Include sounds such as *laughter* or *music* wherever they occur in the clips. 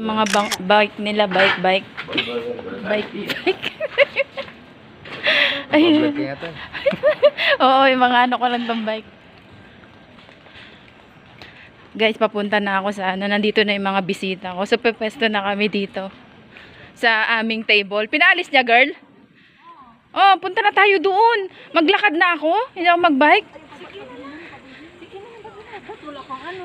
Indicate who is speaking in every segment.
Speaker 1: Yung mga bang- bike nila, bike, bike. Bike, bike. Ayun. *laughs* Oo, yung mga ano ko lang tong bike. Guys, papunta na ako sa ano. Nandito na yung mga bisita ko. So, pepesto na kami dito. Sa aming table. Pinaalis niya, girl? Oh, punta na tayo doon. Maglakad na ako. Hindi ako magbike.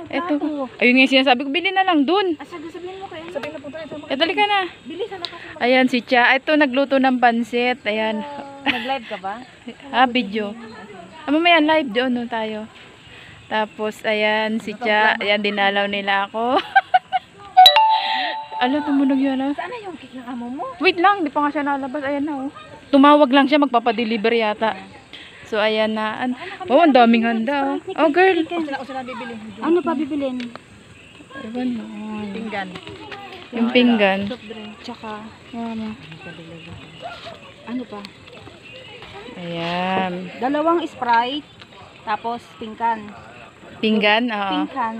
Speaker 1: Eto. Ayun nga yung sinasabi ko. Bili na lang doon.
Speaker 2: Sabihin mo kayo. Sabihin na punta ito.
Speaker 1: Eh, dali ka na.
Speaker 2: Bilisan ako.
Speaker 1: Ayan si Cha. Ito, nagluto ng pansit. Ayan.
Speaker 2: Nag-live ka ba?
Speaker 1: Ah, video. Ah, mamaya live doon no, tayo. Tapos, ayan, si Cha. Ayan, dinalaw nila ako. *laughs* Alam, tumunog yun, ah.
Speaker 2: Saan na yung cake ng amo mo?
Speaker 1: Wait lang, di pa nga siya nalabas. Ayan na, oh. Tumawag lang siya, magpapadeliver yata. So, ayan na. An oh, ang daming handa, oh. Oh, girl.
Speaker 2: Ano pa bibilin?
Speaker 1: Ewan mo.
Speaker 2: Pinggan.
Speaker 1: Yung pinggan.
Speaker 2: Tsaka,
Speaker 1: Mama.
Speaker 2: ano pa?
Speaker 1: Ayan.
Speaker 2: Dalawang Sprite. Tapos, pingkan.
Speaker 1: Pinggan, oo.
Speaker 2: Pingkan.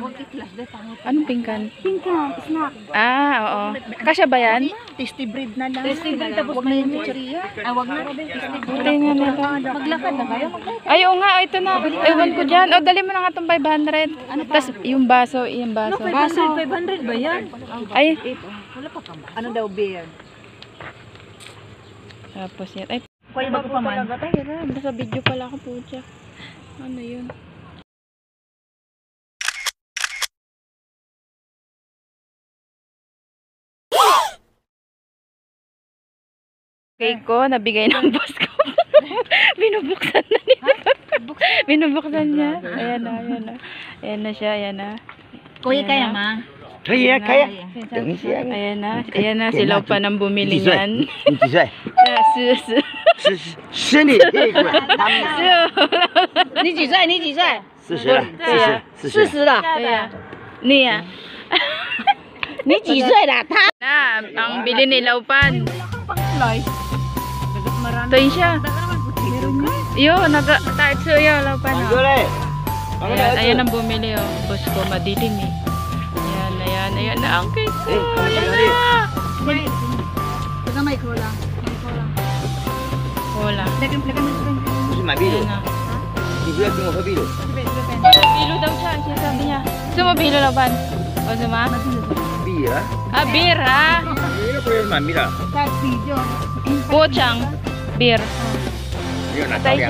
Speaker 1: Anong pinggan?
Speaker 2: Pingkan. Snack.
Speaker 1: Ah, oo. Kasya ba yan?
Speaker 2: Tasty bread na lang. Tasty bread. Tapos may chicheria. Ah, wag na. Tasty bread.
Speaker 1: Tingnan nila.
Speaker 2: Maglakad na kayo.
Speaker 1: Ay, oo nga, ito na. Ewan ko dyan. O, dali mo na nga itong 500. Tapos, yung baso, yung baso.
Speaker 2: 500, 500 ba yan?
Speaker 1: Ay,
Speaker 2: Ano daw beer?
Speaker 1: tapos yan. Ay,
Speaker 2: Kuya ba pa man?
Speaker 1: Basta video pala ako po siya. Ano yun? Cake ko, nabigay ng *laughs* boss ko. *laughs* Binubuksan na niya. Binubuksan niya. Ayan na, ayan na. Ayan na siya, ayan na.
Speaker 2: Kuya kaya ma?
Speaker 3: 可以啊，可以啊。等一下，
Speaker 1: Ayan na, ayan na. Silaw pa ng bumili niyan.
Speaker 3: 你几岁？ *laughs*
Speaker 1: Ah, sus.
Speaker 3: 是是是你这个，他们
Speaker 2: 你几岁？你几岁？
Speaker 3: 四十了，四十，四十。
Speaker 2: 了。
Speaker 1: Kaya, niya.
Speaker 2: 你几岁了？他
Speaker 1: Na, ang bili ni Laupan. Tuwin siya.
Speaker 3: Iyo, nag-tatso iyo, lapan.
Speaker 1: Ayan, ayan ang bumili oh. Boss ko, madilim eh. Ayan, ayan, ayan na ang cake
Speaker 3: oh, ko.
Speaker 1: Ayan
Speaker 3: na.
Speaker 2: Pagka may cola. May cola.
Speaker 1: Cola.
Speaker 2: Lagyan, lagyan mo
Speaker 3: siya. Gusto mabilo? Ayan na. Ibigay mo ano,
Speaker 1: mabilo? Daw siya, siya sabi niya. Gusto mabilo, lapan? O, suma?
Speaker 3: Bira?
Speaker 1: Ah,
Speaker 3: bira. Bira po yung mamira.
Speaker 2: Sa video.
Speaker 1: Pochang. Pochang.
Speaker 3: biar Hmm. Yuk, ya,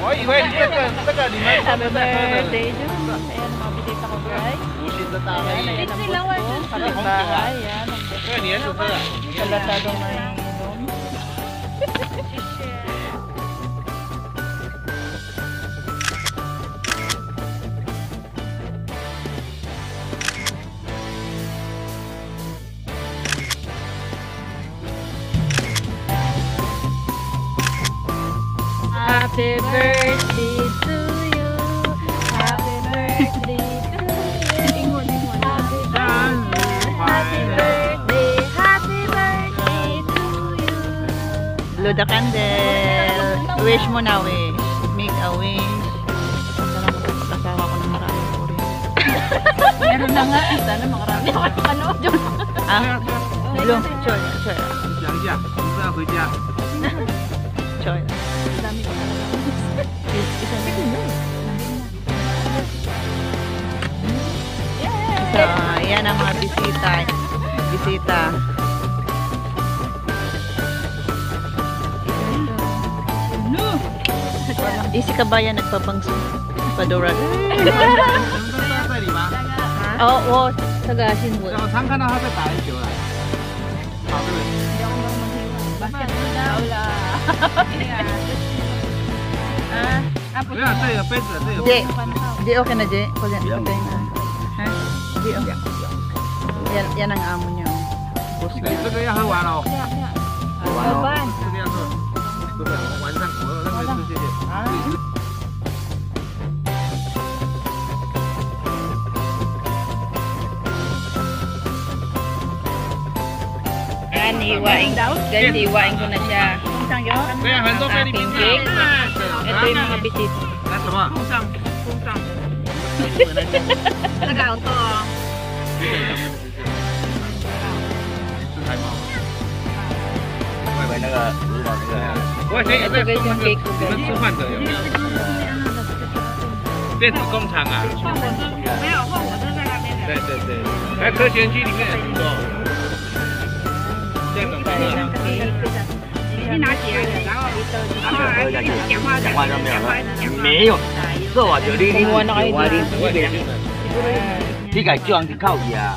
Speaker 3: Oy, well, taga, di man.
Speaker 1: Happy birthday, Jun. Ayan, mabigay pa ko
Speaker 3: buhay. Busit na tayo.
Speaker 1: Ayan, ang buhok ko. Kapit-bahay. Ayan, ang
Speaker 3: buhok ko.
Speaker 1: Kalatagang maninom. Happy birthday to you. Happy birthday to you. Happy birthday, happy birthday to you.
Speaker 2: Blow the candle. Wish mo na wish. Make a wish. Sana magkasawa ko ng maraming kuryente. Meron na nga. eh. Sana makarami ako ano. Ah? Blow. Choy. Choy.
Speaker 3: 想一下，你不要回家。
Speaker 2: Choy. Dami ko talaga. Isa na. So, ayan ang mga bisita. Bisita. Di si Kabayan nagpapangso. Padura. *laughs* Oo, oh, tagasin mo.
Speaker 3: Saan ka nakakatay? Basket
Speaker 1: mo na. Wala. *laughs*
Speaker 3: Ya, tayo, pesa, tayo.
Speaker 2: Jek, jek okay na jek. Kau jangan penting. Ha? Jek. Ya, ya nang amunya. Bos.
Speaker 3: Itu
Speaker 2: dia
Speaker 3: hua lo. Ya, ya. Hua lo. Itu dia
Speaker 4: tu. Itu dia
Speaker 3: wansan gua, lang itu sih. Ah. Gani wa 哎，那个
Speaker 1: 必
Speaker 3: 须。那什么？风扇，风扇。
Speaker 1: 哈哈哈！个
Speaker 3: 有错哦。是台吗？
Speaker 4: 外面那个五毛那个。
Speaker 3: 我以前也在
Speaker 1: 做
Speaker 3: 那，你们做饭的有没有？电子工厂啊。没有，货我是在那边。对对对，在科学区里面
Speaker 4: 也是做。这个。没有，这话就你另
Speaker 1: 外那
Speaker 4: 个，你改专去考呀。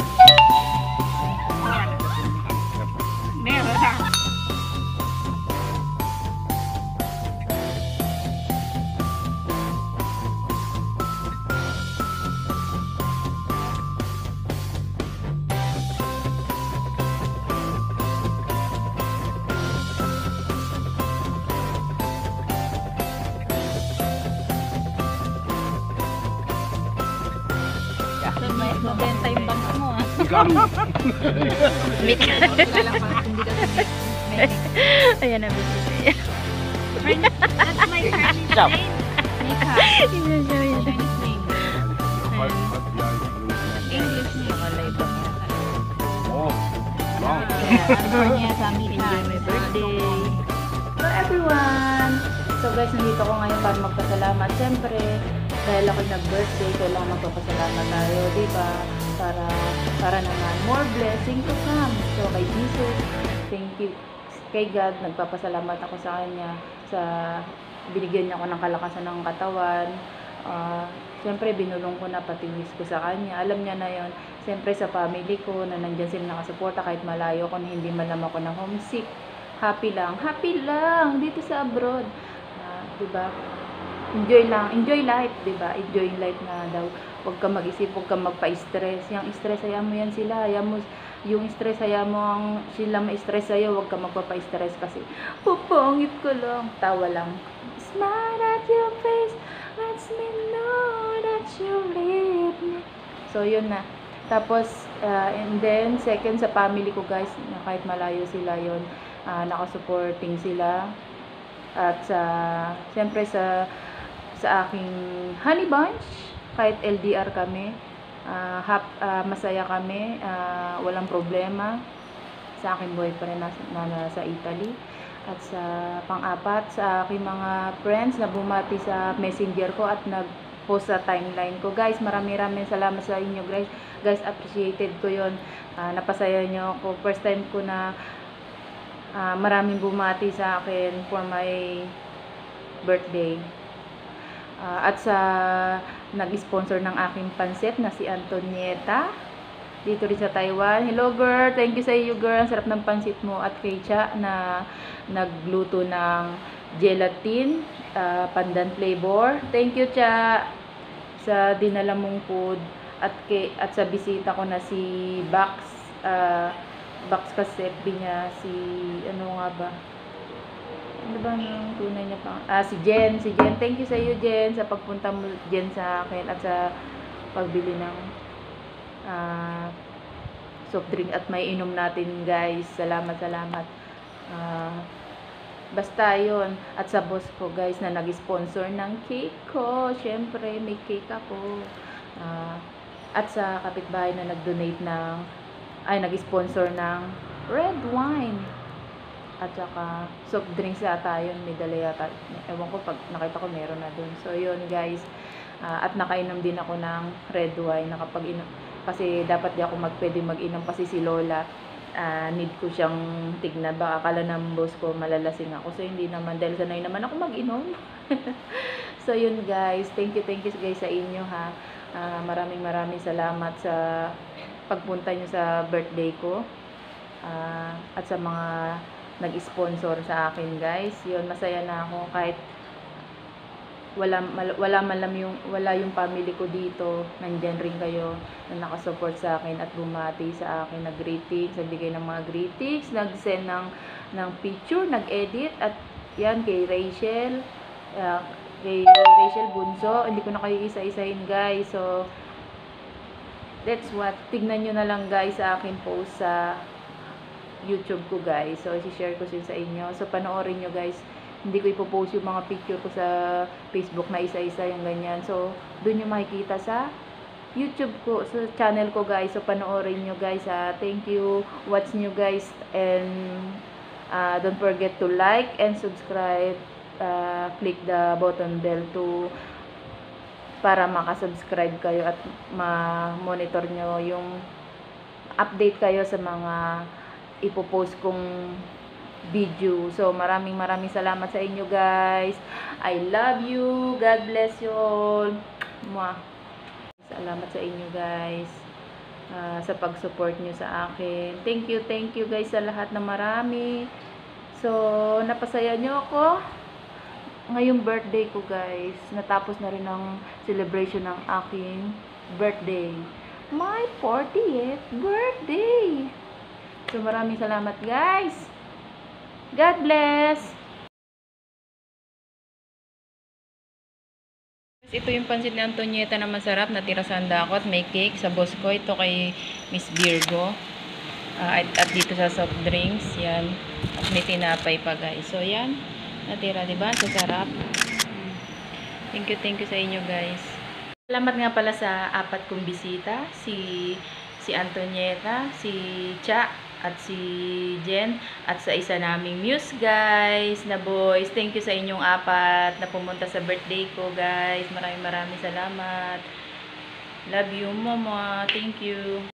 Speaker 4: May
Speaker 2: mabenta yung bangko mo ah.
Speaker 1: Ayan na business.
Speaker 4: That's
Speaker 1: my Chinese name.
Speaker 2: Yun yun
Speaker 4: yun. Chinese
Speaker 2: name. English name. Malay? Oh, long. Kanya sa Mika. birthday.
Speaker 1: Hello everyone! So guys, nandito ko ngayon para magpasalamat. Siyempre, dahil ako nag-birthday, kailangan magpapasalamat tayo, di ba? Para, para naman, more blessing to come. So kay Jesus, thank you. Kay God, nagpapasalamat ako sa Kanya sa binigyan niya ako ng kalakasan ng katawan. Ah, Siyempre, binulong ko na pati wish ko sa kanya. Alam niya na yon Siyempre, sa family ko, na nandyan sila nakasuporta kahit malayo ko, hindi man lang ako na homesick happy lang. Happy lang dito sa abroad. Ah, 'di ba? Enjoy lang. Enjoy life, 'di ba? Enjoy life na daw. Huwag ka mag-isip, huwag ka magpa-stress. Yung stress hayaan mo yan sila. Hayaan mo yung stress hayaan mo ang sila ma-stress sa'yo, huwag ka magpapa-stress kasi pupangit ko lang. Tawa lang. Smile at your face lets me know that you live me. So, yun na. Tapos, ah, and then, second sa family ko guys, na kahit malayo sila yon ah, nakasupporting sila. At sa, siyempre sa, sa aking honey bunch, kahit LDR kami, ah, hap, ah, masaya kami, ah, walang problema sa aking boyfriend na, na nasa Italy. At sa pang-apat, sa aking mga friends na bumati sa messenger ko at nag-post sa timeline ko. Guys, marami-rami salamat sa inyo guys. Guys, appreciated ko yon Ah, napasaya nyo ako. First time ko na ah, maraming bumati sa akin for my birthday. Ah, at sa nag-sponsor ng aking pansit na si Antonieta dito rin sa Taiwan. Hello girl, thank you sa iyo girl. Ang sarap ng pansit mo at kay Cha na nagluto ng gelatin, ah, pandan flavor. Thank you Cha sa dinala mong food at kay at sa bisita ko na si Bax ah, Bax Cassette niya si ano nga ba ano ba ang tunay niya pa? Ah, si Jen. Si Jen. Thank you sa iyo, Jen, sa pagpunta mo, Jen, sa akin at sa pagbili ng ah, soft drink at may inom natin, guys. Salamat, salamat. Ah, basta yon At sa boss ko, guys, na nag-sponsor ng cake ko. Siyempre, may cake ako. Ah, at sa kapitbahay na nag-donate ng, ay, nag-sponsor ng red wine at saka soft drinks yata yun, may dala yata. Ewan ko, pag nakita ko meron na dun. So, yun guys. Ah, at nakainom din ako ng red wine. Nakapag inom, kasi dapat di ako mag, pwede mag-inom kasi si Lola. ah, need ko siyang tignan. Baka akala ng boss ko malalasing ako. So, hindi naman. Dahil sanay naman ako mag-inom. *laughs* so, yun guys. Thank you, thank you guys sa inyo ha. Ah, maraming maraming salamat sa pagpunta nyo sa birthday ko. Ah, at sa mga nag-sponsor sa akin guys. Yun, masaya na ako kahit wala mal- wala man lang yung wala yung family ko dito. Nandiyan rin kayo na nakasupport sa akin at bumati sa akin. Nag-greetings nagbigay ng mga greetings nag-send ng ng picture nag-edit at yan kay Rachel ah, kay Rachel Bunso. Hindi ko na kayo isa-isahin guys. So that's what tignan nyo na lang guys sa akin post sa YouTube ko guys so i-share ko sin sa inyo so panoorin nyo guys hindi ko ipopost yung mga picture ko sa Facebook na isa-isa yung ganyan. So, doon yung makikita sa YouTube ko, sa channel ko guys. So, panoorin nyo guys. ah. thank you. Watch nyo guys. And ah, don't forget to like and subscribe. Ah, click the button bell to para makasubscribe kayo at ma-monitor nyo yung update kayo sa mga ipopost kong video. So, maraming maraming salamat sa inyo guys. I love you. God bless you all. Mwah. Salamat sa inyo guys. ah, sa pag-support nyo sa akin. Thank you, thank you guys sa lahat na marami. So, napasaya nyo ako. Ngayong birthday ko guys. Natapos na rin ang celebration ng aking birthday. My 40th birthday. So, maraming salamat guys. God bless! Ito yung pansit ni Antonieta na masarap na tira sa handakot. May cake sa boss ko. Ito kay Miss Virgo. Ah, at, at dito sa soft drinks. Yan. At may tinapay pa guys. So yan. Natira diba? Sa sarap. Thank you, thank you sa inyo guys. Salamat nga pala sa apat kong bisita. Si si Antonieta, si Cha, at si Jen, at sa isa naming muse guys, na boys. Thank you sa inyong apat na pumunta sa birthday ko guys. Maraming maraming salamat. Love you, mama. Thank you.